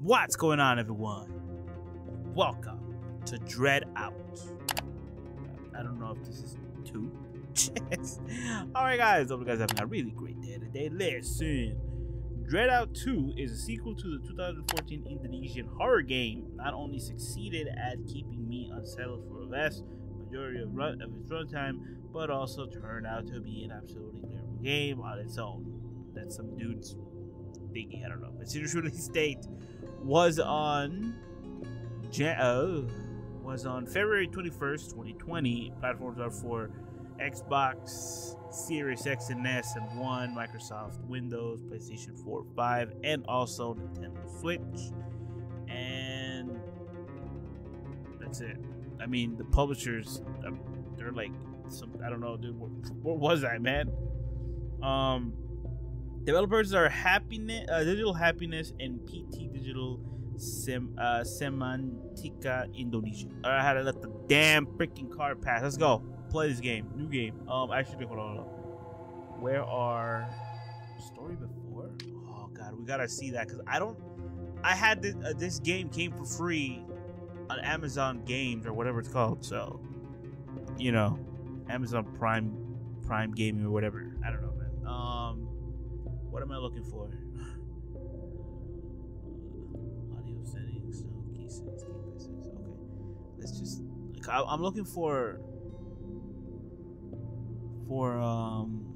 What's going on, everyone? Welcome to Dread Out. I don't know if this is two. All right, guys. Hope you guys having a really great day today. Listen, DreadOut 2 is a sequel to the 2014 Indonesian horror game. Not only succeeded at keeping me unsettled for a vast majority of, run- of its runtime, but also turned out to be an absolutely terrible game on its own. That's some dude's thingy. I don't know. Its initial release date was on Jan- oh, was on February 21st, 2020. Platforms are for Xbox Series X and S and One, Microsoft Windows, PlayStation 4, 5, and also Nintendo Switch. And that's it. I mean, the publishers, uh, they're like some. I don't know, dude. What, what was that, man? Um, developers are Happiness, uh, Digital Happiness, and PT Digital Sem, uh, Semantika Indonesia. All right, I had to let the damn freaking card pass. Let's go play this game. New game. Um, actually, hold on. Hold on. Where are story before? Oh god, we gotta see that because I don't. I had this, uh, this game came for free on Amazon Games or whatever it's called. So, you know, Amazon Prime Prime Gaming or whatever. I don't know, man. Um, what am I looking for? Audio settings, no key settings. Okay, let's just. Like, I'm looking for for um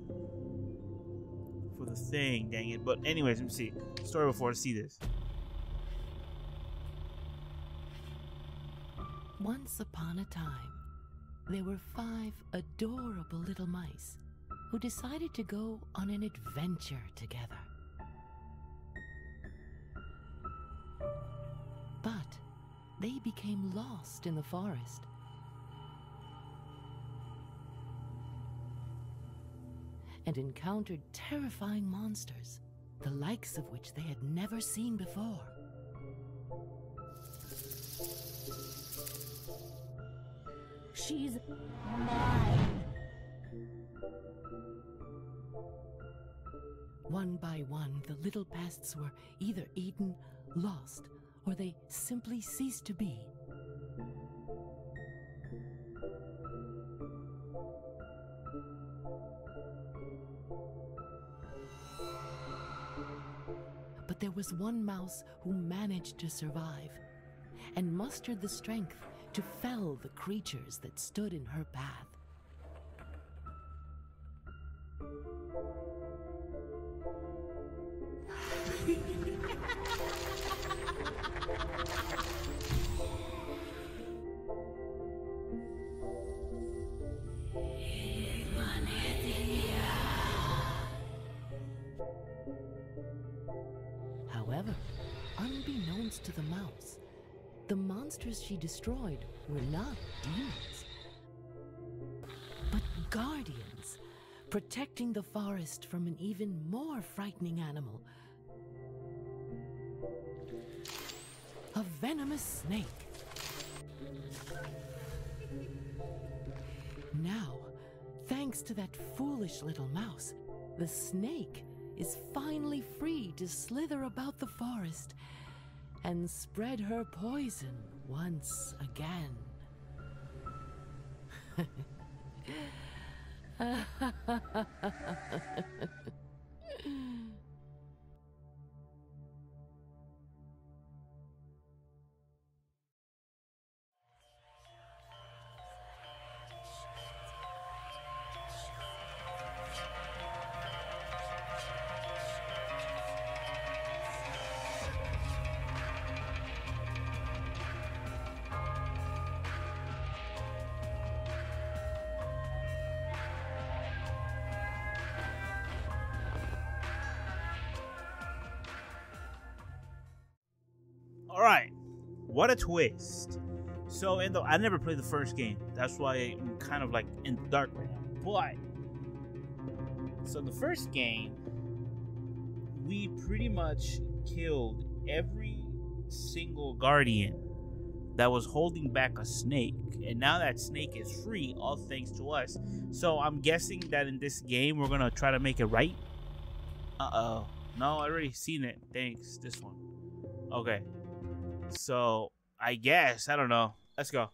for the thing. Dang it! But anyways, let me see. Story before to see this. Once upon a time, there were five adorable little mice who decided to go on an adventure together. But they became lost in the forest. And encountered terrifying monsters, the likes of which they had never seen before. She's mine. One by one, the little pests were either eaten, lost, or they simply ceased to be. There was one mouse who managed to survive and mustered the strength to fell the creatures that stood in her path. Destroyed were not demons, but guardians, protecting the forest from an even more frightening animal a venomous snake. Now, thanks to that foolish little mouse, the snake is finally free to slither about the forest and spread her poison once again. All right, what a twist! So, in the I never played the first game. That's why I'm kind of like in the dark right now. But so the first game, we pretty much killed every single guardian that was holding back a snake, and now that snake is free, all thanks to us. So I'm guessing that in this game we're gonna try to make it right. Uh oh. No, I already seen it. Thanks. This one. Okay. So I guess I don't know. Let's go.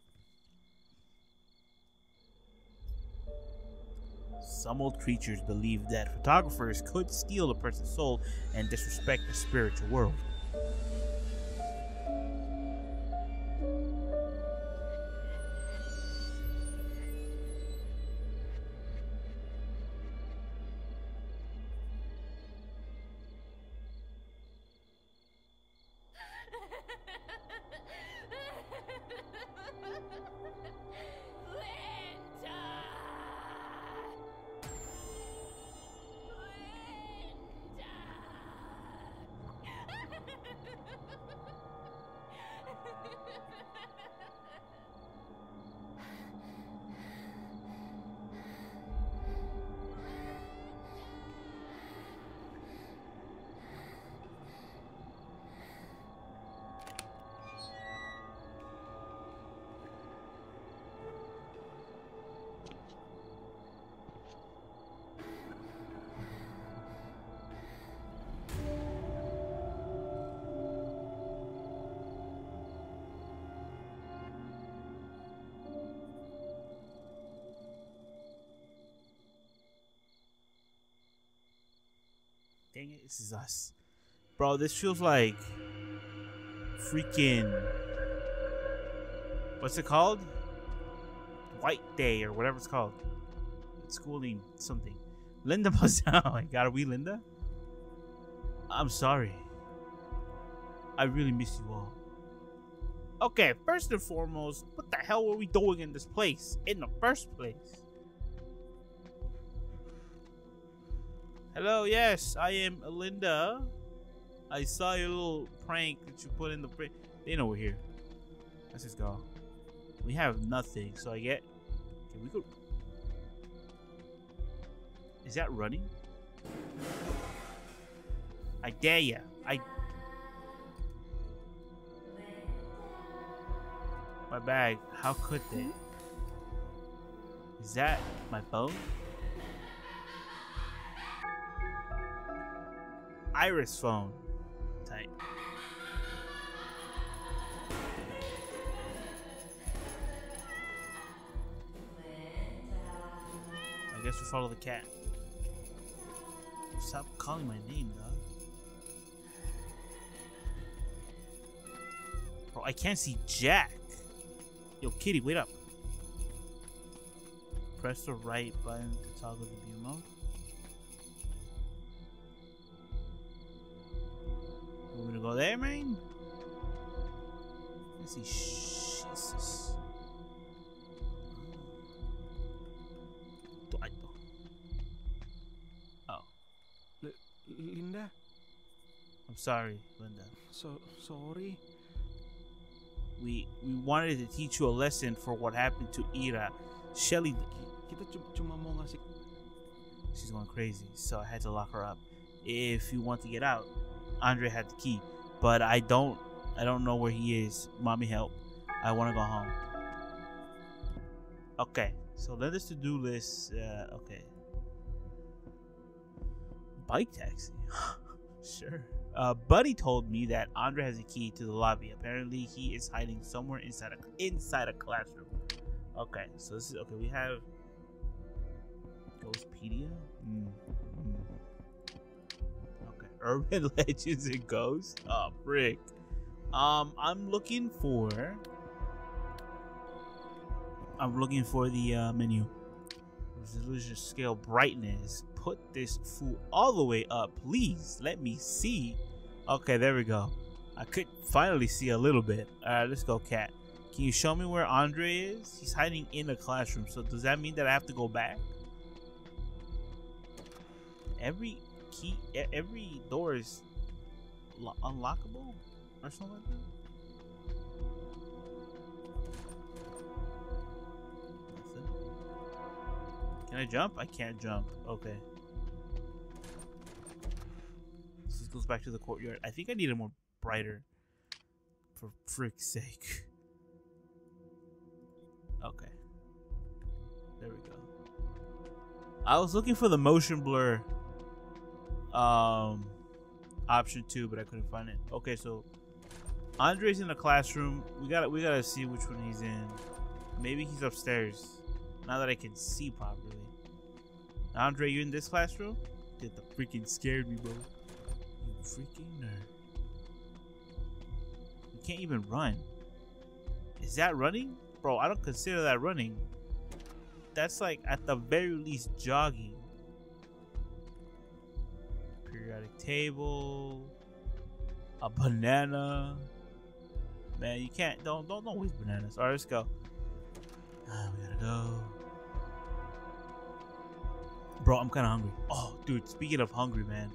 Some old creatures believe that photographers could steal a person's soul and disrespect the spiritual world. Dang it, this is us. Bro, this feels like freaking what's it called? White Day or whatever it's called. Schooling something. Linda Mazzao. Gotta we Linda? I'm sorry. I really miss you all. Okay, first and foremost, what the hell were we doing in this place in the first place? Hello, yes, I am Linda. I saw your little prank that you put in the prank. They know we're here. Let's just go. We have nothing, so I get. Can we go. Is that running? I dare ya. I. My bag. How could they? Is that my phone? Iris phone. Tight. I guess we follow the cat. Stop calling my name, dog. Bro, I can't see Jack. Yo, kitty, wait up. Press the right button to toggle the view mode. Me to go there, man? Let's see. Jesus. Tuh. Oh, L- Linda, I'm sorry, Linda. so sorry. We we wanted to teach you a lesson for what happened to Ira. Shelly, Kita cu- cuma mau ngasih she's going crazy, so I had to lock her up. If you want to get out, Andre had the key, but I don't. I don't know where he is. Mommy, help! I want to go home. Okay, so then this to-do list. Uh, okay, bike taxi. sure. Uh, Buddy told me that Andre has a key to the lobby. Apparently, he is hiding somewhere inside a inside a classroom. Okay, so this is okay. We have Ghostpedia. Mm. Urban legends and ghosts. Oh, frick. Um, I'm looking for. I'm looking for the uh, menu. Resolution scale brightness. Put this fool all the way up, please. Let me see. Okay, there we go. I could finally see a little bit. All right, let's go, cat. Can you show me where Andre is? He's hiding in the classroom. So does that mean that I have to go back? Every key, every door is lo- unlockable or something like that. Can I jump? I can't jump. Okay. This goes back to the courtyard. I think I need a more brighter. For frick's sake. Okay. There we go. I was looking for the motion blur um option two, but I couldn't find it. Okay, so Andre's in the classroom. We gotta we gotta see which one he's in. Maybe he's upstairs. Now that I can see properly. Andre, you in this classroom? Get the freaking scared me, bro. You freaking nerd. You can't even run. Is that running? Bro, I don't consider that running. That's like at the very least jogging. Periodic table. A banana. Man, you can't don't don't don't waste bananas. Alright, let's go. Ah, we gotta go. Bro, I'm kinda hungry. Oh, dude, speaking of hungry, man.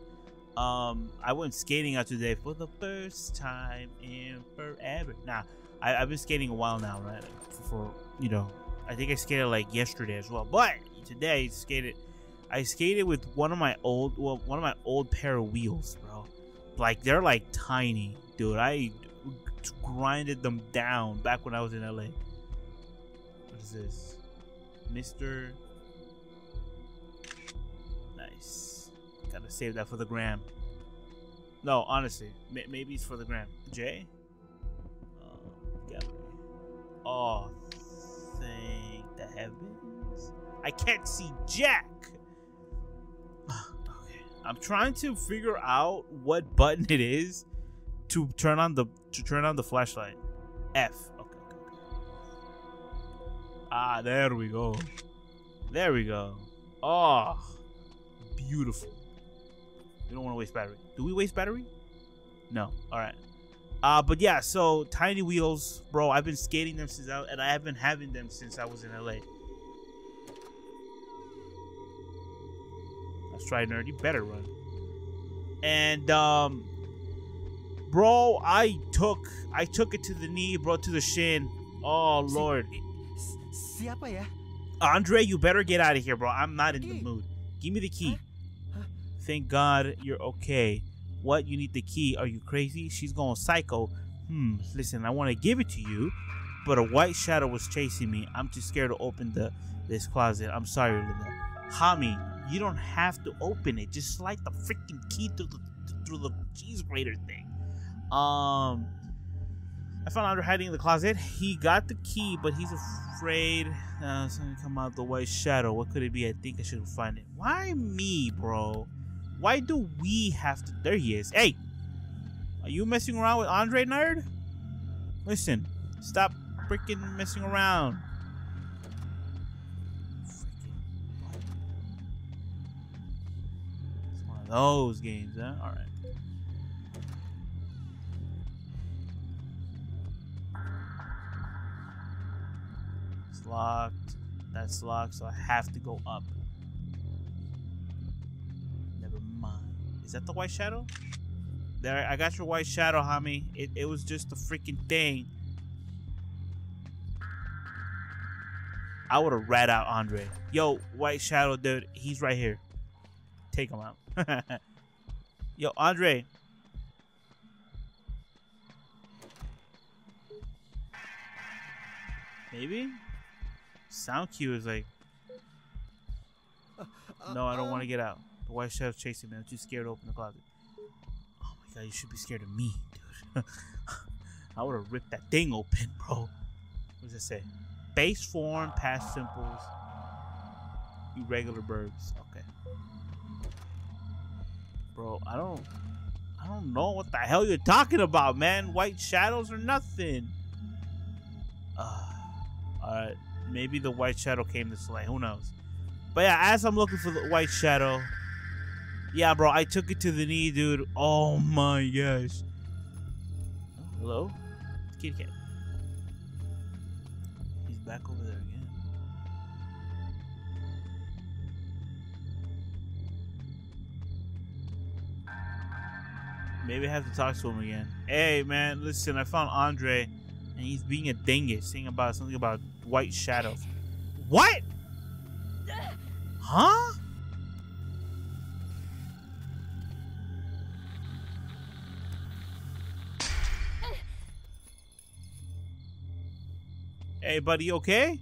Um, I went skating out today for the first time in forever. Nah, I, I've been skating a while now, right? For you know, I think I skated like yesterday as well. But today I skated I skated with one of my old well, one of my old pair of wheels, bro. Like they're like tiny, dude. I grinded them down back when I was in LA. What is this? Mr. Nice. Gotta save that for the gram. No, honestly, may- maybe it's for the gram. Jay? Uh. Oh, thank the heavens. I can't see Jack. I'm trying to figure out what button it is to turn on the to turn on the flashlight. F. Okay. Ah, there we go. There we go. Oh, beautiful. We don't want to waste battery. Do we waste battery? No. All right. Uh, but yeah, so tiny wheels, bro. I've been skating them since I, and I have been having them since I was in LA. Nerd. You better run. And um, bro, I took I took it to the knee, bro, to the shin. Oh lord, siapa ya? Andre, you better get out of here, bro. I'm not in the mood. Give me the key. Thank God you're okay. What? You need the key? Are you crazy? She's going psycho. Hmm. Listen, I want to give it to you, but a white shadow was chasing me. I'm too scared to open the this closet. I'm sorry, Linda. Hami, you don't have to open it. Just slide the freaking key through the through the cheese grater thing. Um. I found Andre hiding in the closet. He got the key, but he's afraid uh, something come out the white shadow. What could it be? I think I should find it. Why me, bro? Why do we have to? There he is. Hey, are you messing around with Andre, nerd? Listen, stop freaking messing around. Those games, huh? All right. It's locked. That's locked, so I have to go up. Never mind. Is that the white shadow? There, I got your white shadow, homie. It, it was just a freaking thing. I would have rat out Andre. Yo, white shadow, dude. He's right here. Take him out. Yo, Andre. Maybe? Sound cue is like, no, I don't want to get out. The white shadow's chasing me. I'm too scared to open the closet. Oh my god, you should be scared of me, dude. I would have ripped that thing open, bro. What does it say? Base form, past simples, irregular verbs. Okay. Bro, I don't I don't know what the hell you're talking about, man. White shadows or nothing. Uh, alright. Maybe the white shadow came this way. Who knows? But yeah, as I'm looking for the white shadow, yeah, bro, I took it to the knee, dude. Oh my gosh. Hello, kitty cat. He's back over there Maybe I have to talk to him again. Hey, man, listen, I found Andre, and he's being a dingus, saying about something about white shadows. What? Huh? Hey, buddy, okay?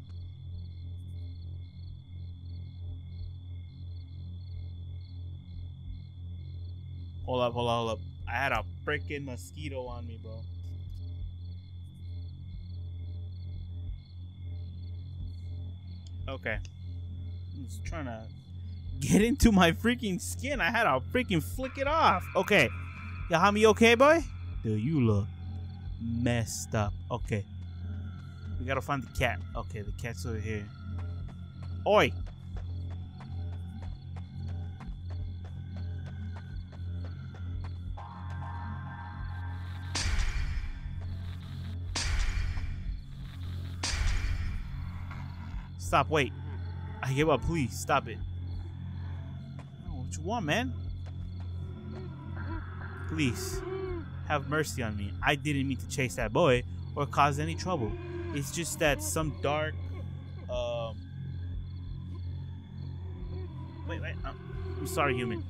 Hold up, hold up, hold up. I had a freaking mosquito on me, bro. Okay. I'm just trying to get into my freaking skin. I had to freaking flick it off. Okay. Yahami, okay, boy? Dude, you look messed up. Okay. We gotta find the cat. Okay, the cat's over here. Oi! Stop, wait. I give up, please. Stop it. What you want, man? Please. Have mercy on me. I didn't mean to chase that boy or cause any trouble. It's just that some dark um Wait, wait. I'm, sorry, human.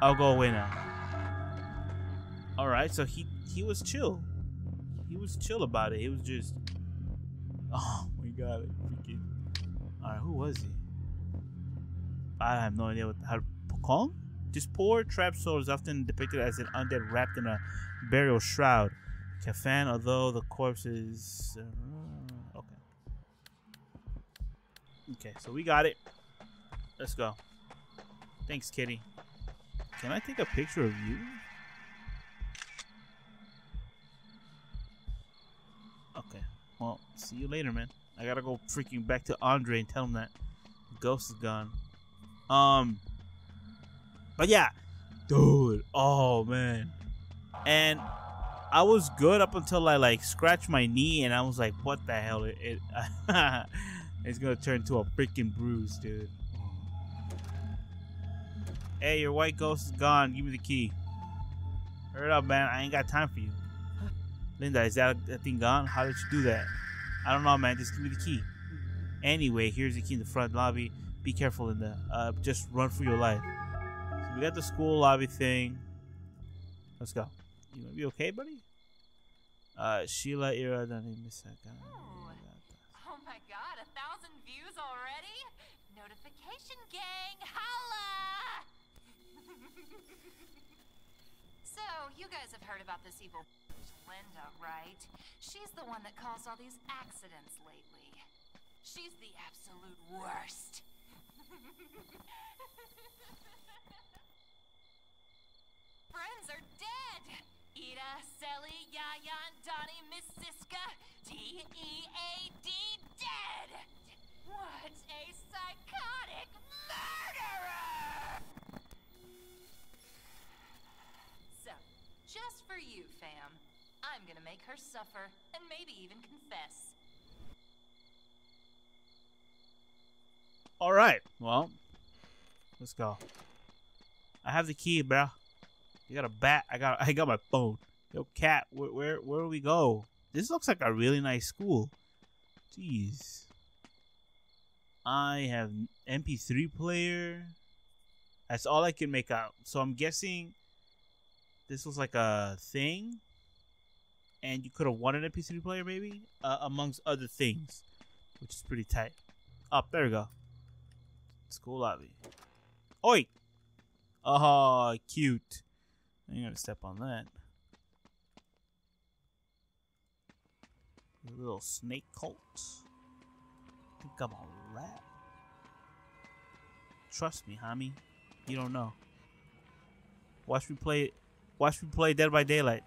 I'll go away now. Alright, so he he was chill. He was chill about it. It was just Oh my god, Alright, who was he? I have no idea what how to? This poor trap soul is often depicted as an undead wrapped in a burial shroud. Kafan, although the corpse is uh, okay. Okay, so we got it. Let's go. Thanks, kitty. Can I take a picture of you? Okay. Well, see you later, man. I gotta go freaking back to Andre and tell him that Ghost is gone. Um, but yeah, dude. Oh man, and I was good up until I like scratched my knee, and I was like, "What the hell?" It, it it's gonna turn to a freaking bruise, dude. Hey, your white ghost is gone. Give me the key. Hurry up, man. I ain't got time for you. Linda, is that, that thing gone? How did you do that? I don't know, man. Just give me the key. Anyway, here's the key in the front lobby. Be careful, Linda. Uh, just run for your life. So we got the school lobby thing. Let's go. You gonna be okay, buddy? Uh, Sheila Ira, Danny, Miss Oh. Oh my god, a thousand views already? Notification gang, holla! so, you guys have heard about this evil Linda, right? She's the one that caused all these accidents lately. She's the absolute worst. Friends are dead! Ida, Selly, Yaya, Donnie, Miss Siska, D-E-A-D, dead! What a psychotic murderer! So, just for you, fam, I'm gonna make her suffer, and maybe even confess. All right. Well, let's go. I have the key, bro. You got a bat. I got. I got my phone. Yo, cat. Where, where, where do we go? This looks like a really nice school. Jeez. I have MP3 player. That's all I can make out. So I'm guessing this was like a thing, and you could have won an MP3 player maybe, uh, amongst other things, which is pretty tight. Up there we go. School lobby. Oi! Oh, cute. I ain't gonna step on that. Little snake cult. Think I'm a rat. Trust me, homie. You don't know. Watch me play. Watch me play Dead by Daylight.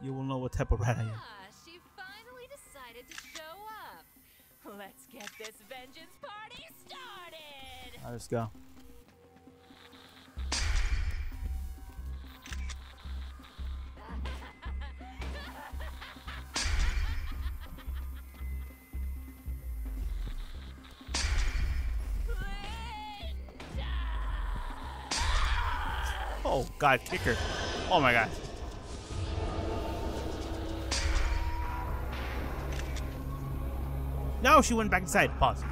You will know what type of rat I am. Ah, she finally decided to show up. Let's get this vengeance party started! Alright, let's go. Oh god, kicker. Oh my god. No, she went back inside. Pause.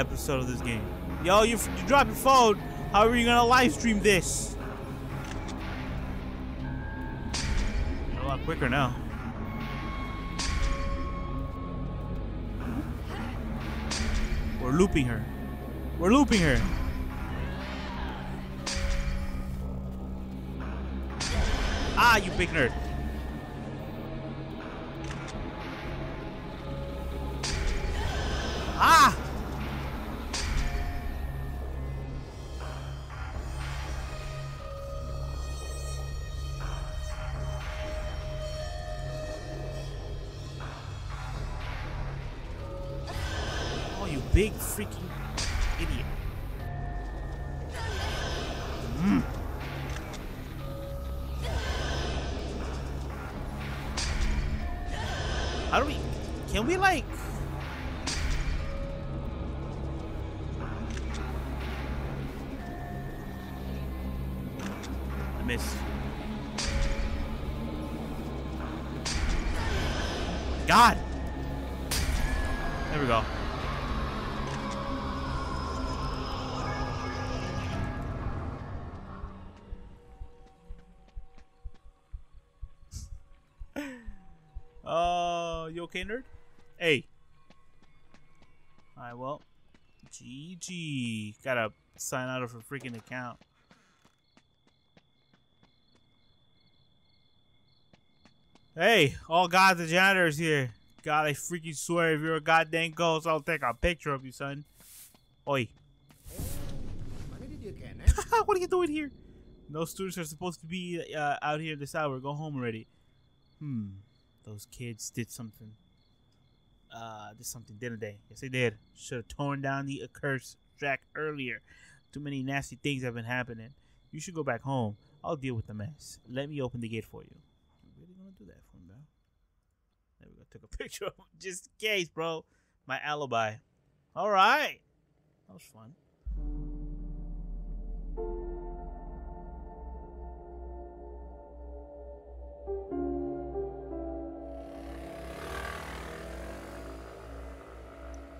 Episode of this game. Yo, you, you drop your phone. How are you gonna live stream this? A lot quicker now. We're looping her. We're looping her. Ah, you big nerd. Big freaking idiot. Mm. How do we... Can we, like... okay, nerd? Hey. Alright, well. GG. Gotta sign out of a freaking account. Hey, all God the janitor's here. God, I freaking swear if you're a goddamn ghost, I'll take a picture of you, son. Oi. what are you doing here? No students are supposed to be uh, out here this hour. Go home already. Hmm. Those kids did something. Uh, did something, didn't they? Yes, they did. Should have torn down the accursed track earlier. Too many nasty things have been happening. You should go back home. I'll deal with the mess. Let me open the gate for you. You really gonna do that for me, bro? There we go. Took a picture of him just in case, bro. My alibi. All right. That was fun.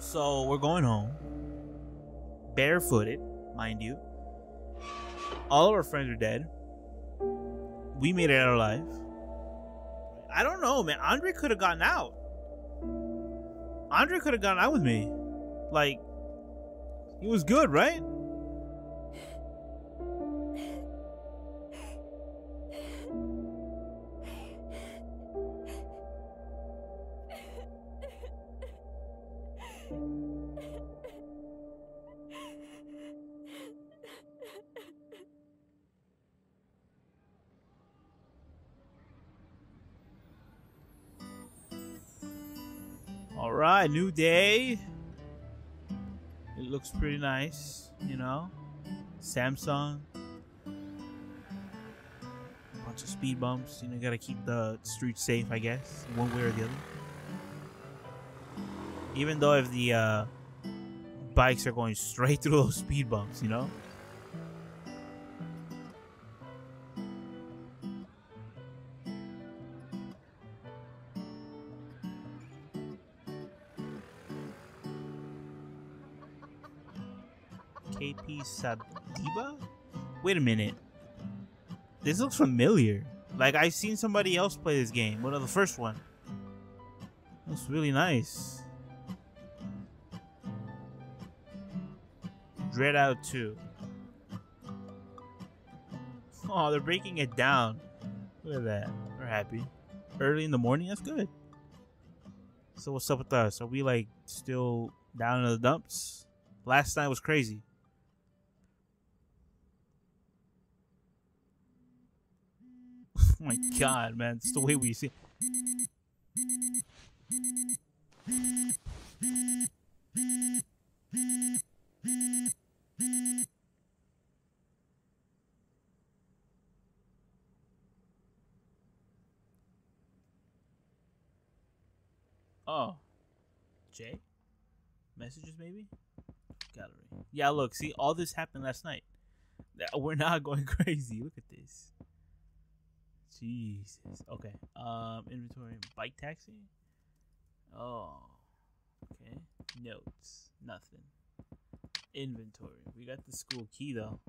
So we're going home. Barefooted, mind you. All of our friends are dead. We made it out alive. I don't know, man. Andre could have gotten out. Andre could have gotten out with me. Like, he was good, right? New day. It looks pretty nice, you know. Samsung. Bunch of speed bumps. You know, you gotta keep the street safe, I guess, one way or the other. Even though if the uh, bikes are going straight through those speed bumps, you know. KP Sadiba? Wait a minute. This looks familiar. Like I've seen somebody else play this game. One of the first one. Looks really nice. DreadOut 2. Oh, they're breaking it down. Look at that. We're happy. Early in the morning, that's good. So what's up with us? Are we like still down in the dumps? Last night was crazy. Oh my god, man. It's the way we see. Oh. Jay? Messages, maybe? Gallery. Yeah, look, see, all this happened last night. We're not going crazy. Look at this. Jesus. Okay. Um, inventory. Bike taxi? Oh. Okay. Notes. Nothing. Inventory. We got the school key, though.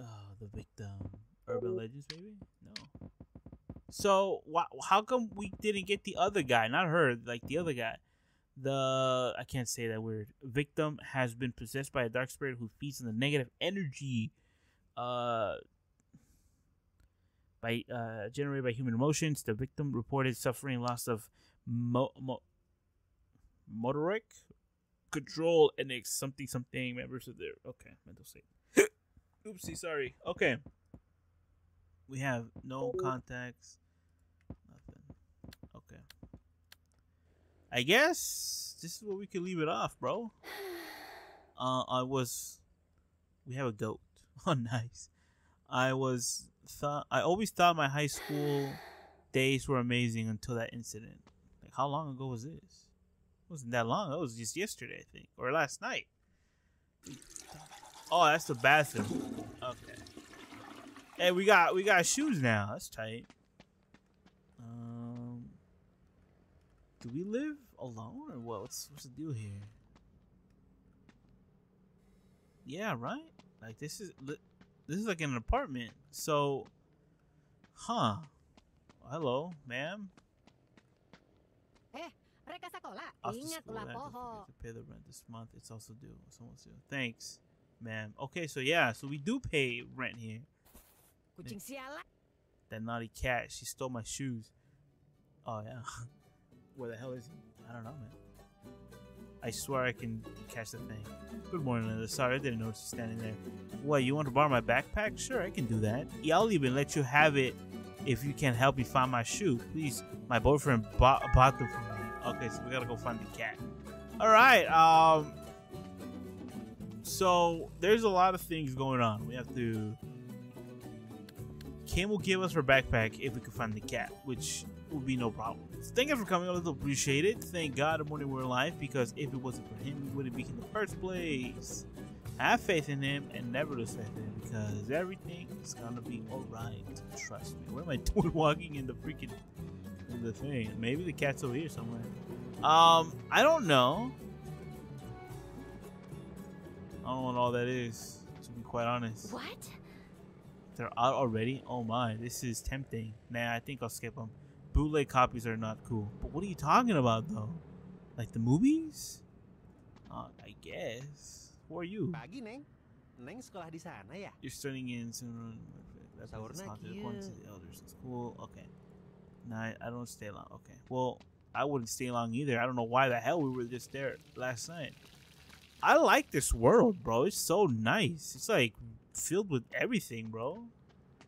Oh, the victim. Urban Legends, maybe? No. So why, how come we didn't get the other guy? Not her, like the other guy. The I can't say that word. Victim has been possessed by a dark spirit who feeds on the negative energy, uh, by uh generated by human emotions. The victim reported suffering loss of mo, mo motoric control and ex- something something members of their okay mental state. Oopsie, sorry. Okay. We have no contacts. Nothing. Okay. I guess this is where we can leave it off, bro. Uh, I was. We have a goat. Oh, nice. I was thought. I always thought my high school days were amazing until that incident. Like, how long ago was this? It wasn't that long. It was just yesterday, I think, or last night. Oh, that's the bathroom. Okay. Hey, we got we got shoes now. That's tight. Um, do we live alone or what? What's what's the deal here? Yeah, right. Like this is this is like an apartment. So, huh? Hello, ma'am. Eh, mereka sekolah. Off school. I lah have to- pay the rent this month. It's also due. It's almost due. Thanks, ma'am. Okay, so yeah, so we do pay rent here. That naughty cat. She stole my shoes. Oh yeah. Where the hell is he? I don't know, man. I swear I can catch the thing. Good morning, Linda. Sorry, I didn't notice you standing there. What, you want to borrow my backpack? Sure, I can do that. Yeah, I'll even let you have it if you can help me find my shoe. Please, my boyfriend bought, bought them for me. Okay, so we gotta go find the cat. All right. Um. So there's a lot of things going on. We have to. Kim will give us her backpack if we can find the cat, which will be no problem. Thank you for coming. I little appreciate it. Thank God the morning we're alive because if it wasn't for him, we wouldn't be in the first place. Have faith in him and never lose faith in him because everything is gonna be alright. Trust me. What am I doing walking in the freaking in the thing? Maybe the cat's over here somewhere. Um, I don't know. I don't know what all that is, to be quite honest. What? They're out already? Oh my, this is tempting. Nah, I think I'll skip them. Bootleg copies are not cool. But what are you talking about though? Like the movies? Uh, I guess. Who are you? Pagi, Neng. Neng sekolah di sana ya? You're studying in soon. That's Sahur place is na according to the elders in school. Okay. Nah, I, I don't stay long. Okay. Well, I wouldn't stay long either. I don't know why the hell we were just there last night. I like this world, bro. It's so nice. It's like filled with everything, bro.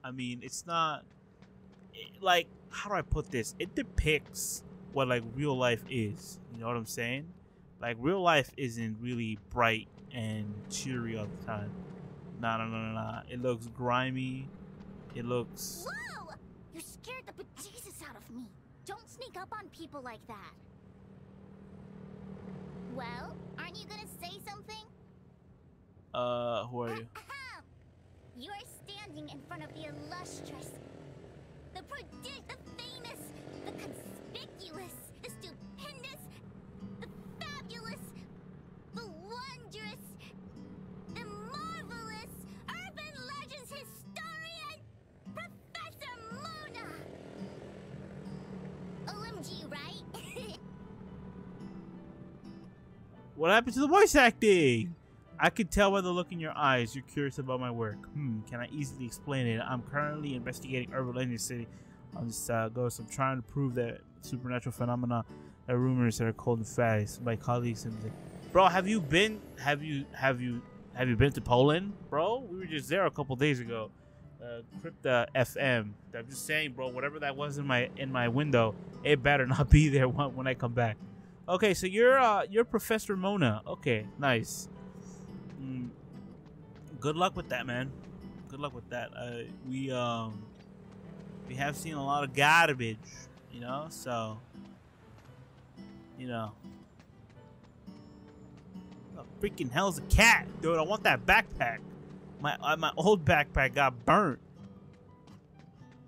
I mean, it's not it- like how do I put this? It depicts what like real life is. You know what I'm saying? Like real life isn't really bright and cheery all the time. Nah, nah, nah, nah, nah. It looks grimy. It looks. Whoa! You scared the bejesus out of me. Don't sneak up on people like that. Well, aren't you gonna say something? Uh, who are you? You are standing in front of the illustrious, the prodigious, the famous, the conspicuous, the stupendous, the fabulous, the wondrous, the marvelous urban legends historian, Professor Mona. OMG, right? What happened to the voice acting? I could tell by the look in your eyes you're curious about my work. Hmm, can I easily explain it? I'm currently investigating urban city on this uh, ghost. I'm trying to prove that supernatural phenomena are rumors that are cold and fast. My colleagues and bro, have you been? Have you? Have you? Have you been to Poland, bro? We were just there a couple days ago. Uh, Crypta FM. I'm just saying, bro. Whatever that was in my in my window, it better not be there when, when I come back. Okay, so you're uh you're Professor Mona. Okay, nice. Mm, good luck with that, man. Good luck with that. Uh, we um we have seen a lot of garbage, you know. So you know. The freaking hell's a cat, dude? I want that backpack. My uh, my old backpack got burnt.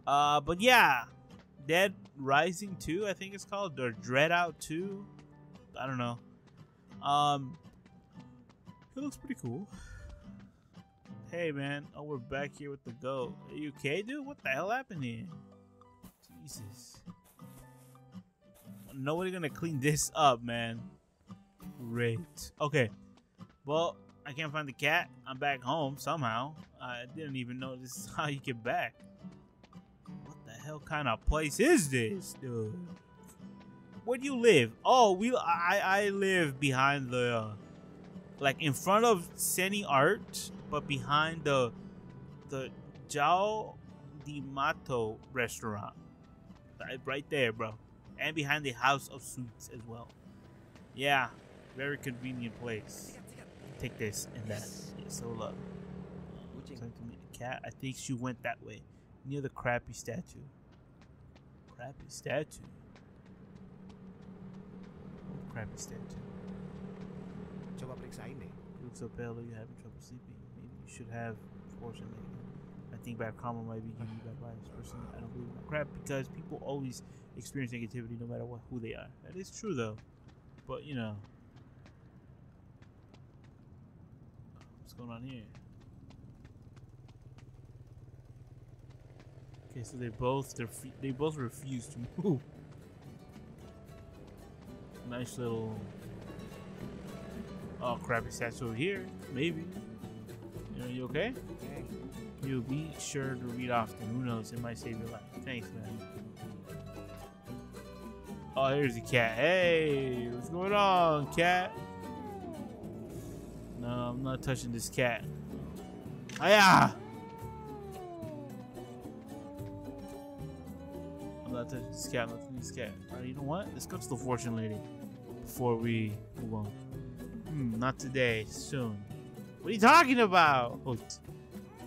Uh, but yeah, Dead Rising 2, I think it's called, or DreadOut 2. I don't know. Um, it looks pretty cool. Hey man, oh we're back here with the goat. Are you okay, dude? What the hell happened here? Jesus. Nobody gonna clean this up, man. Great. Okay. Well, I can't find the cat. I'm back home somehow. I didn't even know this is how you get back. What the hell kind of place is this, dude? Where do you live? Oh, we I I live behind the uh, like in front of Seni Art, but behind the the Jao Di Mato restaurant. Right- Right there, bro. And behind the House of Sweets as well. Yeah, very convenient place. Take this and that. Yeah, so love. Kucing. Time to meet the cat. I think she went that way, near the crappy statue. Crappy statue. Crappy statue? Coba periksain deh. You look so pale. Are you having trouble sleeping? Maybe you should have fortune. I think bad karma might be giving you bad vibes. Personally, I don't believe in that crap because people always experience negativity no matter what who they are. That is true though. But you know, what's going on here? Okay, so they both they they both refuse to move. Nice little oh crappy statue over here. Maybe. You know, you okay? Hey, You be sure to read often. Who knows? It might save your life. Thanks, man. Oh, here's the cat. Hey, what's going on, cat? No, I'm not touching this cat. Hiya! I'm not touching this cat. I'm not touching this cat. Alright, you know what? Let's go to the fortune lady before we move on. Hmm, not today. Soon. What are you talking about? Oh,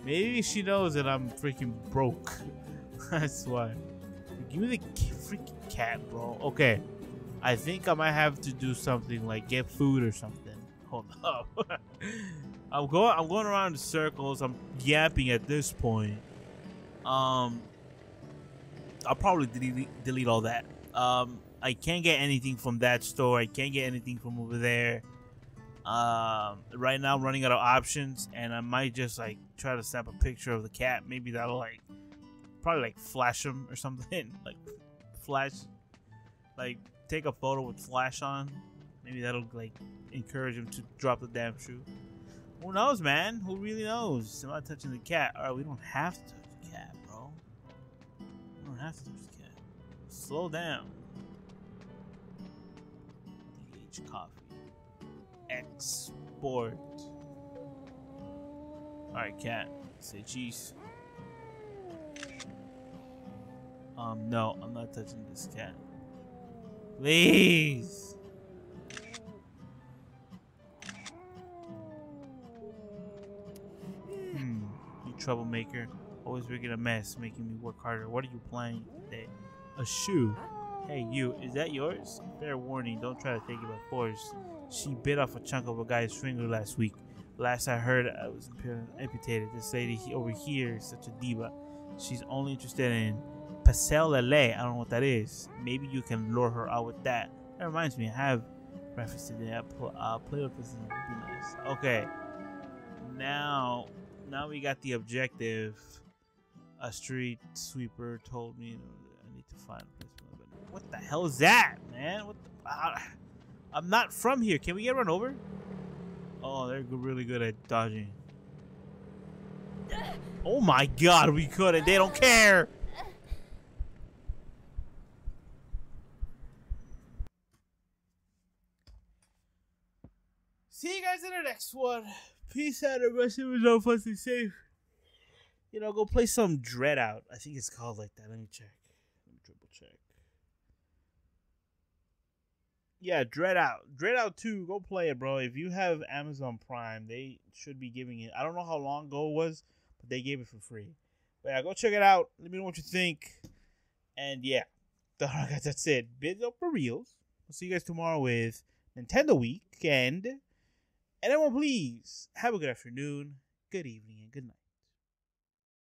Maybe she knows that I'm freaking broke. That's why. Give me the freaking cat, bro. Okay. I think I might have to do something like get food or something. Hold up. I'm going I'm going around in circles. I'm yapping at this point. Um I'll probably delete delete all that. Um I can't get anything from that store. I can't get anything from over there. Um, right now I'm running out of options, and I might just like try to snap a picture of the cat. Maybe that'll like probably like flash him or something. like flash, like take a photo with flash on. Maybe that'll like encourage him to drop the damn shoe. Who knows, man? Who really knows? I'm not touching the cat. All right, we don't have to touch the cat, bro. We don't have to touch the cat. Slow down. DH coffee. Export. Alright, cat. Say cheese. Um, no, I'm not touching this cat. Please! Hmm, you troublemaker. Always making a mess, making me work harder. What are you playing today? A shoe. Hey, you, is that yours? Fair warning, don't try to take it by force. She bit off a chunk of a guy's finger last week. Last I heard, I was amputated. This lady over here is such a diva. She's only interested in pastel lele. I don't know what that is. Maybe you can lure her out with that. That reminds me, I have breakfast today. I'll, pl- I'll play with this. It'd be nice. Okay. Now, now we got the objective. A street sweeper told me I need to find a place. What the hell is that, man? What the? Uh, I'm not from here. Can we get run over? Oh, they're really good at dodging. Oh my god, we could and they don't care. See you guys in the next one. Peace out, everybody. It was all fucking safe. You know, go play some DreadOut. I think it's called like that. Let me check. Let me triple check. Yeah, DreadOut. Dread Out 2, go play it, bro. If you have Amazon Prime, they should be giving it. I don't know how long ago it was, but they gave it for free. But yeah, go check it out. Let me know what you think. And yeah, that's it. Bid up for reals. I'll see you guys tomorrow with Nintendo Week. And, and everyone, please have a good afternoon, good evening, and good night.